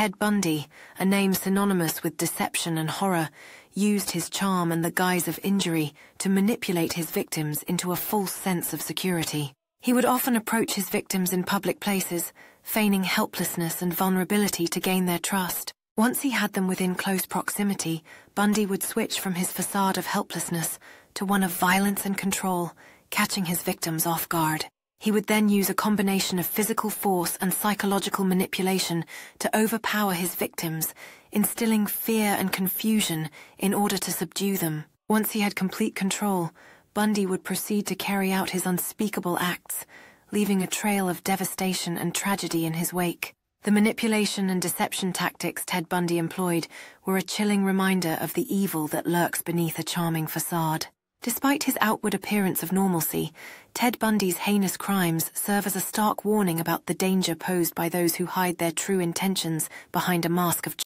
Ted Bundy, a name synonymous with deception and horror, used his charm and the guise of injury to manipulate his victims into a false sense of security. He would often approach his victims in public places, feigning helplessness and vulnerability to gain their trust. Once he had them within close proximity, Bundy would switch from his facade of helplessness to one of violence and control, catching his victims off guard. He would then use a combination of physical force and psychological manipulation to overpower his victims, instilling fear and confusion in order to subdue them. Once he had complete control, Bundy would proceed to carry out his unspeakable acts, leaving a trail of devastation and tragedy in his wake. The manipulation and deception tactics Ted Bundy employed were a chilling reminder of the evil that lurks beneath a charming facade. Despite his outward appearance of normalcy, Ted Bundy's heinous crimes serve as a stark warning about the danger posed by those who hide their true intentions behind a mask of